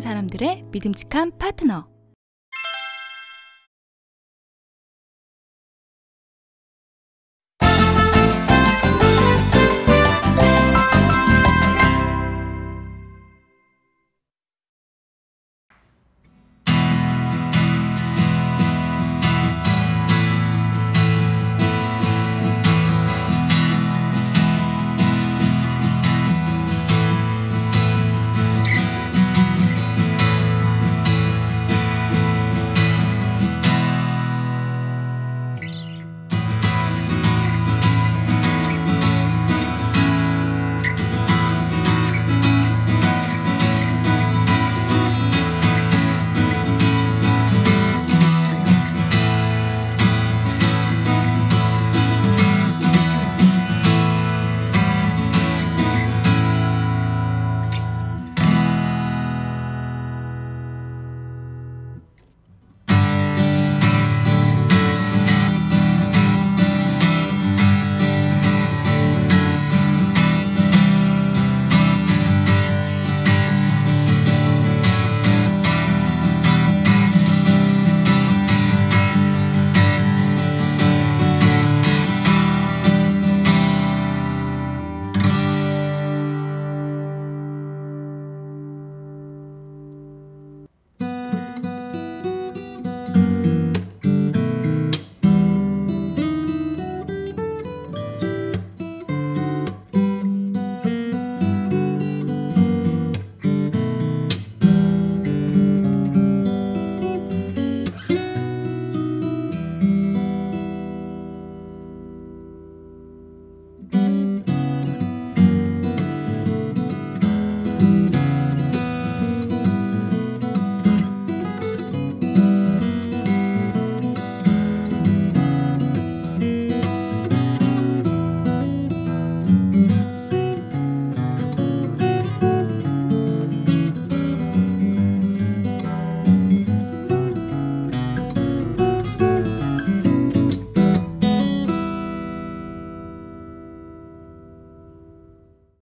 사람들의 믿음직한 파트너.